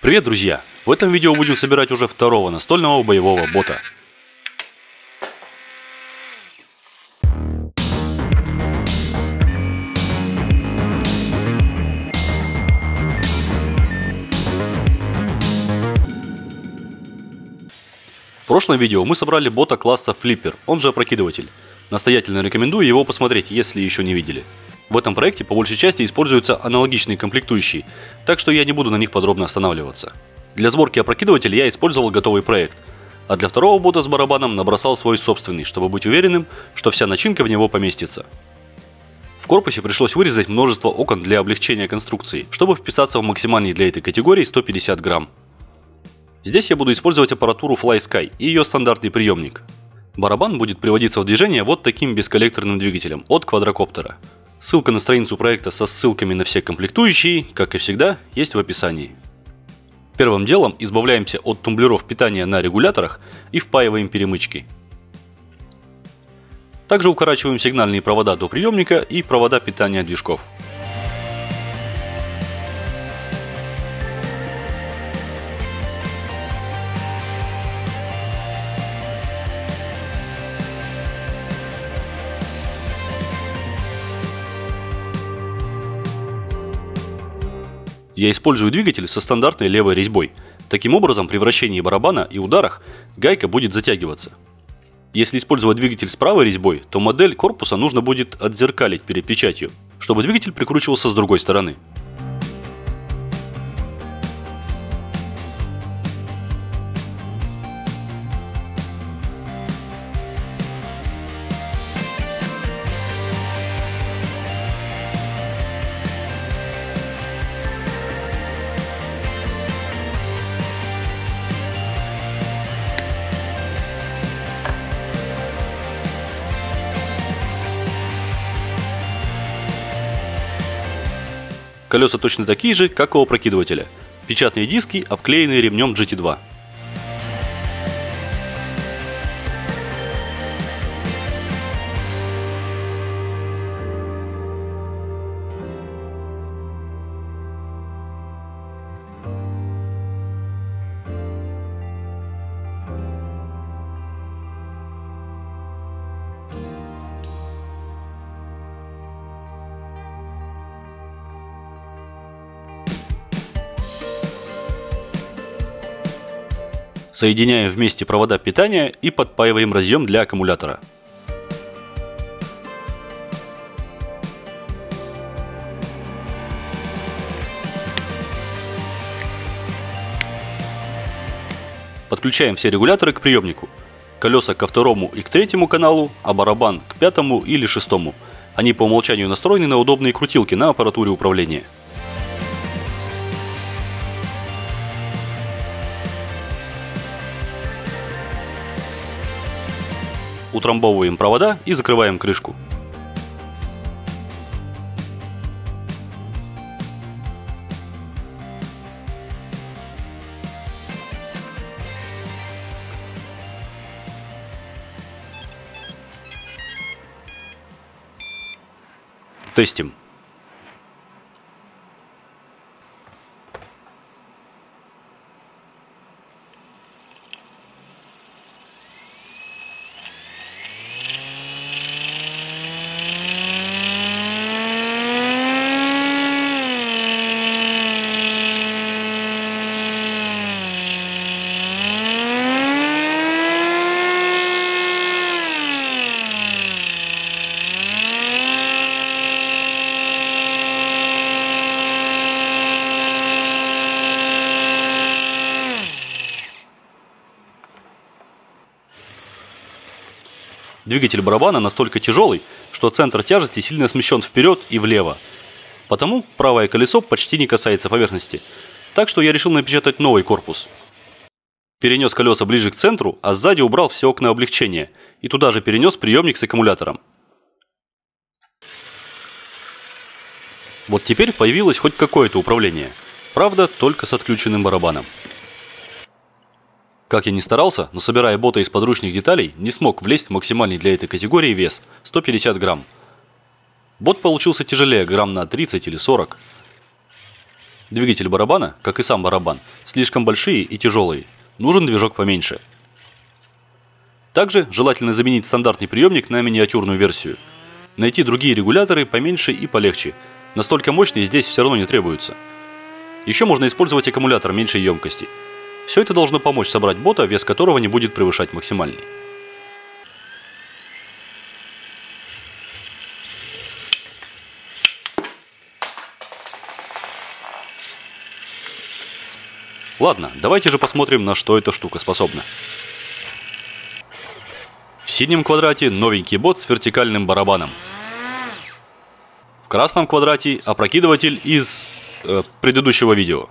Привет, друзья! В этом видео будем собирать уже второго настольного боевого бота. В прошлом видео мы собрали бота класса Flipper, он же опрокидыватель. Настоятельно рекомендую его посмотреть, если еще не видели. В этом проекте по большей части используются аналогичные комплектующие, так что я не буду на них подробно останавливаться. Для сборки опрокидывателя я использовал готовый проект, а для второго бота с барабаном набросал свой собственный, чтобы быть уверенным, что вся начинка в него поместится. В корпусе пришлось вырезать множество окон для облегчения конструкции, чтобы вписаться в максимальный для этой категории 150 грамм. Здесь я буду использовать аппаратуру FlySky и ее стандартный приемник. Барабан будет приводиться в движение вот таким бесколлекторным двигателем от квадрокоптера. Ссылка на страницу проекта со ссылками на все комплектующие, как и всегда, есть в описании. Первым делом избавляемся от тумблеров питания на регуляторах и впаиваем перемычки. Также укорачиваем сигнальные провода до приемника и провода питания движков. Я использую двигатель со стандартной левой резьбой. Таким образом, при вращении барабана и ударах гайка будет затягиваться. Если использовать двигатель с правой резьбой, то модель корпуса нужно будет отзеркалить перед печатью, чтобы двигатель прикручивался с другой стороны. Колеса точно такие же, как у опрокидывателя. Печатные диски, обклеенные ремнем GT2. Соединяем вместе провода питания и подпаиваем разъем для аккумулятора. Подключаем все регуляторы к приемнику. Колеса ко второму и к третьему каналу, а барабан к пятому или шестому. Они по умолчанию настроены на удобные крутилки на аппаратуре управления. Утрамбовываем провода и закрываем крышку. Тестим. Двигатель барабана настолько тяжелый, что центр тяжести сильно смещен вперед и влево. Потому правое колесо почти не касается поверхности. Так что я решил напечатать новый корпус. Перенес колеса ближе к центру, а сзади убрал все окна облегчения. И туда же перенес приемник с аккумулятором. Вот теперь появилось хоть какое-то управление. Правда, только с отключенным барабаном. Как я ни старался, но собирая бота из подручных деталей, не смог влезть в максимальный для этой категории вес – 150 грамм. Бот получился тяжелее грамм на 30 или 40. Двигатель барабана, как и сам барабан, слишком большие и тяжелые. Нужен движок поменьше. Также желательно заменить стандартный приемник на миниатюрную версию. Найти другие регуляторы поменьше и полегче. Настолько мощные здесь все равно не требуются. Еще можно использовать аккумулятор меньшей емкости. Все это должно помочь собрать бота, вес которого не будет превышать максимальный. Ладно, давайте же посмотрим, на что эта штука способна. В синем квадрате новенький бот с вертикальным барабаном. В красном квадрате опрокидыватель из э, предыдущего видео.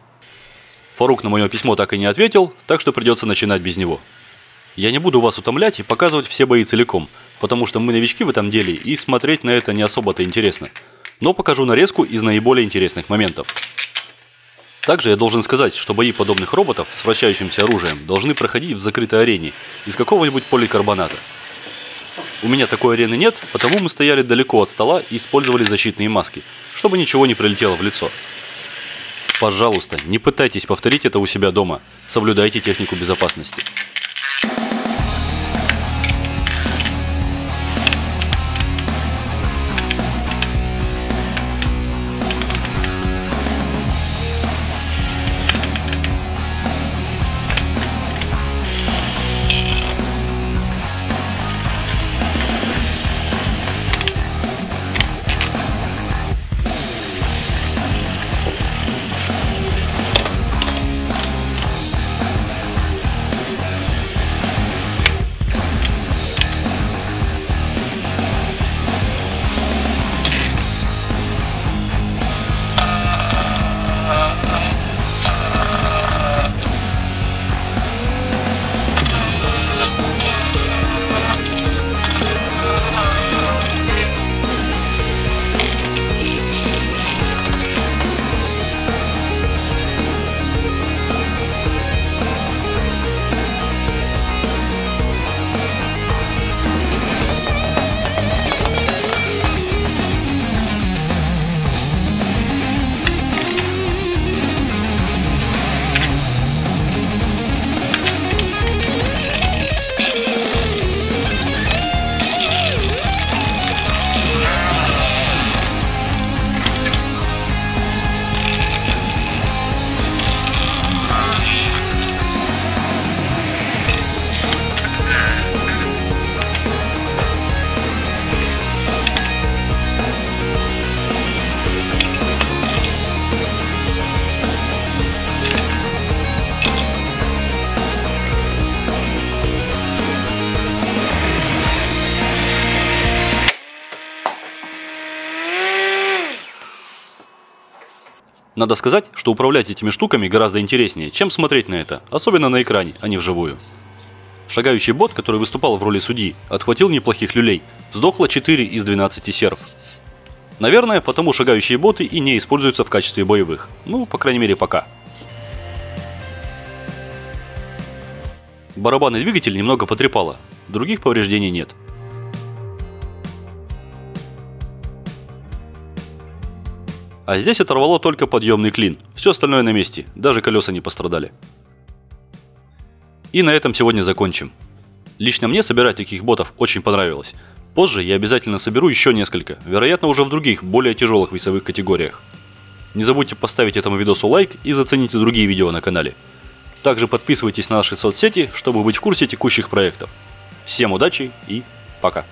Фарук на мое письмо так и не ответил, так что придется начинать без него. Я не буду вас утомлять и показывать все бои целиком, потому что мы новички в этом деле и смотреть на это не особо-то интересно. Но покажу нарезку из наиболее интересных моментов. Также я должен сказать, что бои подобных роботов с вращающимся оружием должны проходить в закрытой арене из какого-нибудь поликарбоната. У меня такой арены нет, потому мы стояли далеко от стола и использовали защитные маски, чтобы ничего не прилетело в лицо. Пожалуйста, не пытайтесь повторить это у себя дома, соблюдайте технику безопасности. Надо сказать, что управлять этими штуками гораздо интереснее, чем смотреть на это, особенно на экране, а не вживую. Шагающий бот, который выступал в роли судьи, отхватил неплохих люлей, сдохло 4 из 12 серв. Наверное, потому шагающие боты и не используются в качестве боевых. Ну, по крайней мере, пока. Барабанный двигатель немного потрепало, других повреждений нет. А здесь оторвало только подъемный клин. Все остальное на месте, даже колеса не пострадали. И на этом сегодня закончим. Лично мне собирать таких ботов очень понравилось. Позже я обязательно соберу еще несколько, вероятно уже в других, более тяжелых весовых категориях. Не забудьте поставить этому видосу лайк и зацените другие видео на канале. Также подписывайтесь на наши соцсети, чтобы быть в курсе текущих проектов. Всем удачи и пока!